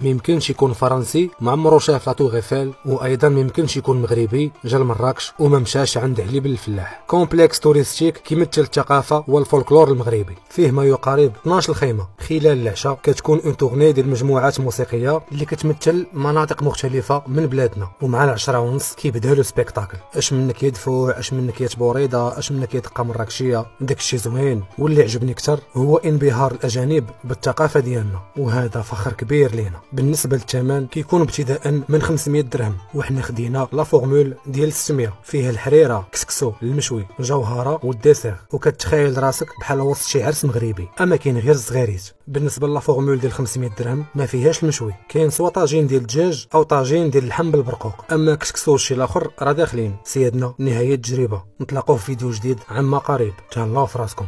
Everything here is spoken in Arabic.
ميمكنش يكون فرنسي ما عمرو شاف la Tour Eiffel وأيضا ميمكنش يكون مغربي جا لمراكش وما مشاش عند علي بن الفلاح complexe touristique كيمثل الثقافه والفولكلور المغربي. فيه ما يقارب 12 خيمه خلال العشاء كتكون une tournée ديال مجموعات موسيقية اللي كتمثل مناطق مختلفة من بلادنا. ومع العشرة ونص كيبدا le spectacle. اش منك يدفع اش منك تبوريدة اش منك يدقه مراكشيه داك الشيء زوين. واللي عجبني أكثر هو انبهار الأجانب بالثقافة ديالنا. وهذا فخر كبير لينا. بالنسبة للثمن كيكون ابتداء من 500 درهم. وحنا خدينا la formule ديال 600 فيها الحريرة كسكسو المشوي الجوهره وال dessert وكتخيل راسك بحال وسط شي عرس مغربي. ما كاين غير الزغاريت بالنسبة la formule ديال 500 درهم ما فيهاش المشوي. كاين سوا طاجين ديال الدجاج أو طاجين ديال اللحم بالبرقوق. أما كسكسو والشي الآخر راه داخلين. سيادنا نهاية تجربة. نتلاقاو في فيديو جديد عما قريب. تهلاو في راسكم.